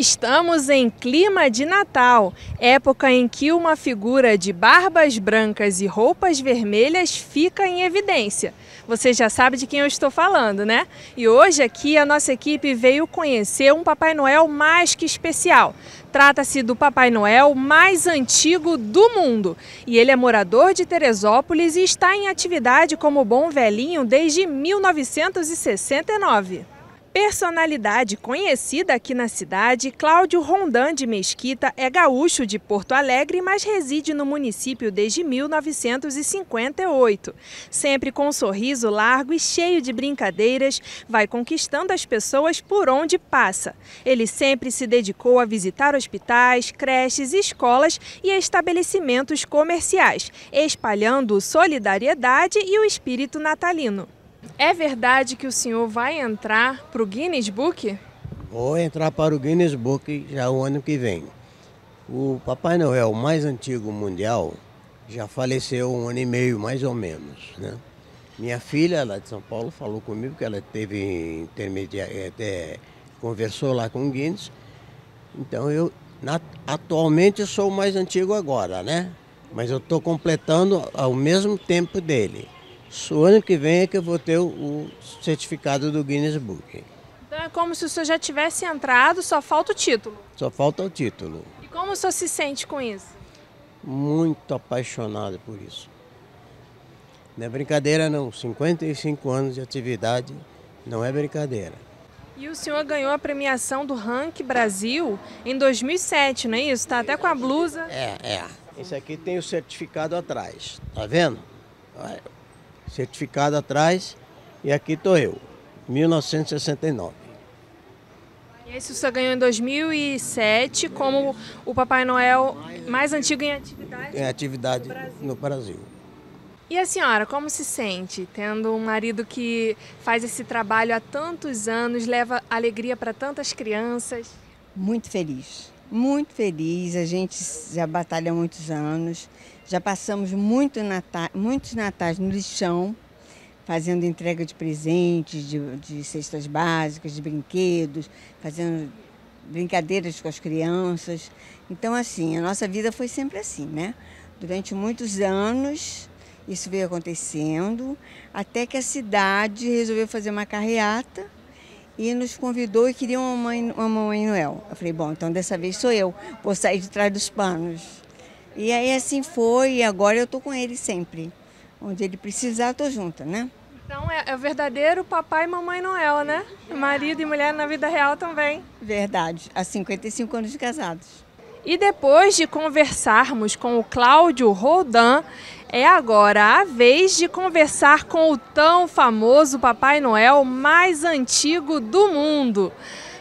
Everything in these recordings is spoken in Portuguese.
Estamos em clima de Natal, época em que uma figura de barbas brancas e roupas vermelhas fica em evidência. Você já sabe de quem eu estou falando, né? E hoje aqui a nossa equipe veio conhecer um Papai Noel mais que especial. Trata-se do Papai Noel mais antigo do mundo. E ele é morador de Teresópolis e está em atividade como bom velhinho desde 1969. Personalidade conhecida aqui na cidade, Cláudio Rondan de Mesquita é gaúcho de Porto Alegre, mas reside no município desde 1958. Sempre com um sorriso largo e cheio de brincadeiras, vai conquistando as pessoas por onde passa. Ele sempre se dedicou a visitar hospitais, creches, escolas e estabelecimentos comerciais, espalhando solidariedade e o espírito natalino. É verdade que o senhor vai entrar para o Guinness Book? Vou entrar para o Guinness Book já o ano que vem. O Papai Noel mais antigo mundial já faleceu um ano e meio, mais ou menos. Né? Minha filha, lá de São Paulo, falou comigo que ela teve intermediária, é, conversou lá com o Guinness. Então eu na, atualmente sou o mais antigo agora, né? Mas eu estou completando ao mesmo tempo dele. O ano que vem é que eu vou ter o certificado do Guinness Book. Então é como se o senhor já tivesse entrado, só falta o título. Só falta o título. E como o senhor se sente com isso? Muito apaixonado por isso. Não é brincadeira não, 55 anos de atividade não é brincadeira. E o senhor ganhou a premiação do Rank Brasil em 2007, não é isso? Está até com a blusa. É, é. Esse aqui tem o certificado atrás, tá vendo? Certificado atrás e aqui estou eu, 1969. E esse você ganhou em 2007 como o Papai Noel mais antigo em atividade? Em atividade no Brasil. no Brasil. E a senhora, como se sente tendo um marido que faz esse trabalho há tantos anos, leva alegria para tantas crianças? Muito feliz, muito feliz. A gente já batalha há muitos anos. Já passamos muito natal, muitos natais no lixão, fazendo entrega de presentes, de, de cestas básicas, de brinquedos, fazendo brincadeiras com as crianças. Então, assim, a nossa vida foi sempre assim, né? Durante muitos anos, isso veio acontecendo, até que a cidade resolveu fazer uma carreata e nos convidou e queria uma mãe, uma mãe Noel. Eu falei, bom, então dessa vez sou eu, vou sair de trás dos panos. E aí assim foi, e agora eu estou com ele sempre. Onde ele precisar, estou junto, né? Então é, é, o verdadeiro papai e mamãe Noel, né? Marido e mulher na vida real também. Verdade, há 55 anos de casados. E depois de conversarmos com o Cláudio Roldan, é agora a vez de conversar com o tão famoso Papai Noel mais antigo do mundo.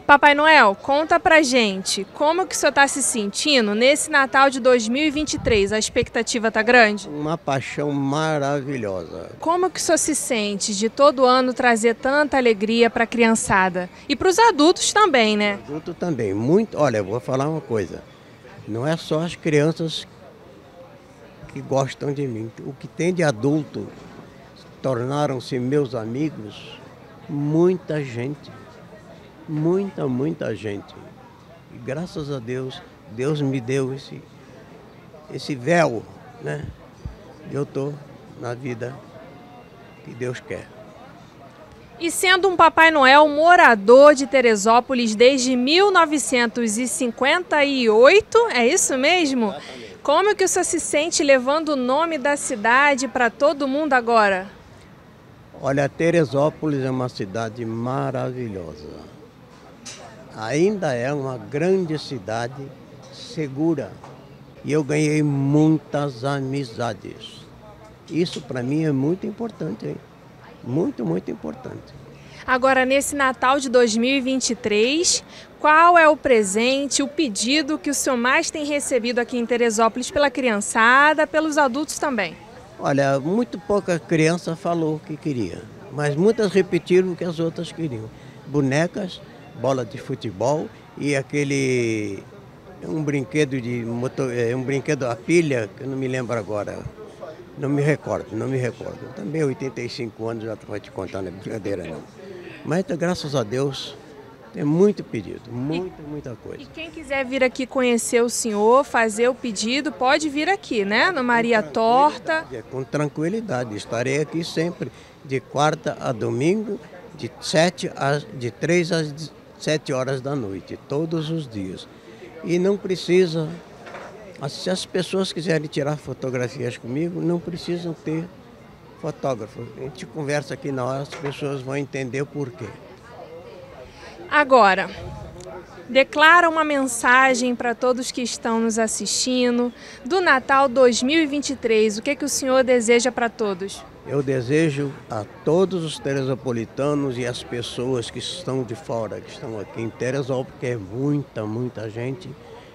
Papai Noel, conta pra gente, como que o senhor está se sentindo nesse Natal de 2023? A expectativa tá grande? Uma paixão maravilhosa. Como que o senhor se sente de todo ano trazer tanta alegria para a criançada? E para os adultos também, né? Adulto também, muito. Olha, eu vou falar uma coisa. Não é só as crianças que gostam de mim. O que tem de adulto tornaram-se meus amigos, muita gente muita, muita gente. E graças a Deus, Deus me deu esse, esse véu, né? Eu estou na vida que Deus quer. E sendo um Papai Noel morador de Teresópolis desde 1958, é isso mesmo? Exatamente. Como que o senhor se sente levando o nome da cidade para todo mundo agora? Olha, Teresópolis é uma cidade maravilhosa ainda é uma grande cidade segura. E eu ganhei muitas amizades. Isso para mim é muito importante, hein? Muito, muito importante. Agora, nesse Natal de 2023, qual é o presente, o pedido que o senhor mais tem recebido aqui em Teresópolis pela criançada, pelos adultos também? Olha, muito pouca criança falou que queria, mas muitas repetiram o que as outras queriam. Bonecas bola de futebol e aquele um brinquedo de motor, é, um brinquedo a pilha, que eu não me lembro agora. Não me recordo, não me recordo. Também 85 anos já vai te contar, não é brincadeira não. Mas graças a Deus Tem muito pedido, muita, muita E coisa. quem quiser vir aqui conhecer o senhor, fazer o pedido, pode vir aqui, né? No Maria Torta. É, com tranquilidade, estarei aqui sempre, de quarta a domingo, de, sete às, de 3 às 7 horas da noite, todos os dias. E não precisa, se as pessoas quiserem tirar fotografias comigo, não precisam ter fotógrafo. A gente conversa aqui na hora, as pessoas vão entender o porquê. Agora, declara uma mensagem para todos que estão nos assistindo do Natal 2023. O que, que o senhor deseja para todos? Eu desejo a todos os teresopolitanos e as pessoas que estão de fora, que estão aqui em Teresópolis, porque é muita, muita gente,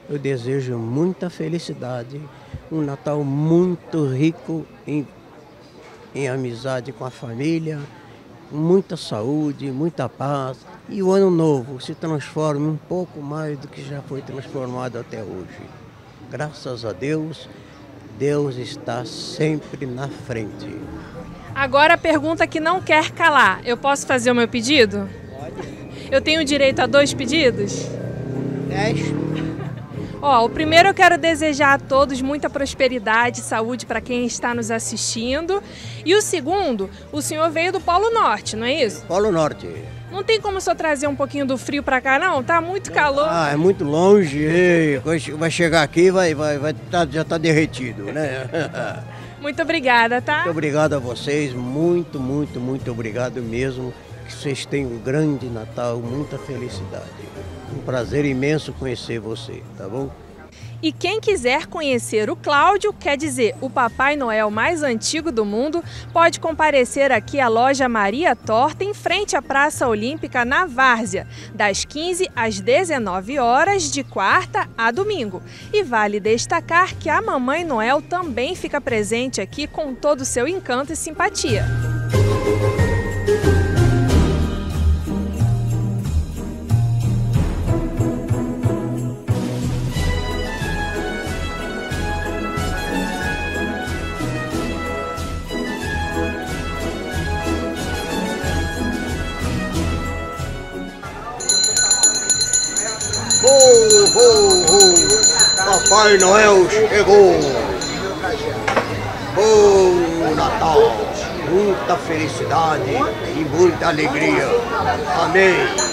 eu desejo muita felicidade, um Natal muito rico em, em amizade com a família, muita saúde, muita paz e o ano novo se transforme um pouco mais do que já foi transformado até hoje. Graças a Deus, Deus está sempre na frente. Agora a pergunta que não quer calar. Eu posso fazer o meu pedido? Pode. Eu tenho direito a dois pedidos? Dez. Ó, o primeiro eu quero desejar a todos muita prosperidade saúde para quem está nos assistindo. E o segundo, o senhor veio do Polo Norte, não é isso? Polo Norte. Não tem como o senhor trazer um pouquinho do frio para cá, não? Tá muito calor. Ah, é muito longe. vai che- Vai chegar aqui vai, vai, vai tá- já está derretido, né? Muito obrigada, tá? Muito obrigado a vocês, muito, muito, muito obrigado mesmo. Que vocês tenham um grande Natal, muita felicidade. Um prazer imenso conhecer você, tá bom? E quem quiser conhecer o Cláudio, quer dizer, o Papai Noel mais antigo do mundo, pode comparecer aqui à loja Maria Torta, em frente à Praça Olímpica, na Várzea, das 15 às 19 horas, de quarta a domingo. E vale destacar que a Mamãe Noel também fica presente aqui com todo o seu encanto e simpatia. Ho, Papai Noel chegou! Bom Natal! Muita felicidade e muita alegria. Amém!